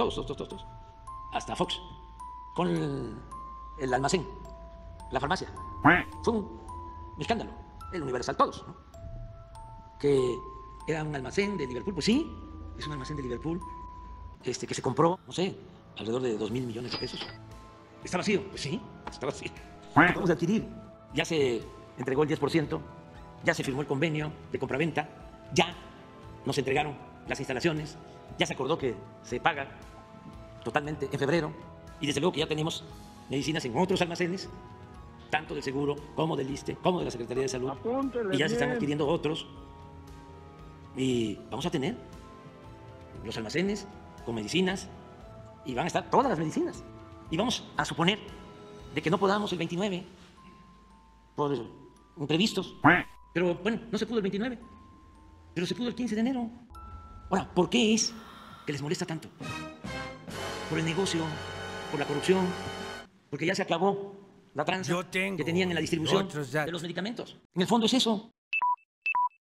todos, todos, todos, todos, hasta Fox, con el, el almacén, la farmacia. Fue un escándalo, el Universal, todos, ¿no? que era un almacén de Liverpool, pues sí, es un almacén de Liverpool, este, que se compró, no sé, alrededor de 2 mil millones de pesos. ¿Está vacío? Pues sí, está vacío. Acabamos de adquirir. Ya se entregó el 10%, ya se firmó el convenio de compraventa, ya nos entregaron las instalaciones, ya se acordó que se paga totalmente en febrero y desde luego que ya tenemos medicinas en otros almacenes, tanto del seguro como del ISTE, como de la Secretaría de Salud, Apúntele y ya se están adquiriendo otros. Y vamos a tener los almacenes con medicinas y van a estar todas las medicinas. Y vamos a suponer de que no podamos el 29 por imprevistos. Pero bueno, no se pudo el 29, pero se pudo el 15 de enero. Ahora, ¿por qué es que les molesta tanto? Por el negocio, por la corrupción, porque ya se acabó la tranza que tenían en la distribución de los medicamentos. En el fondo es eso.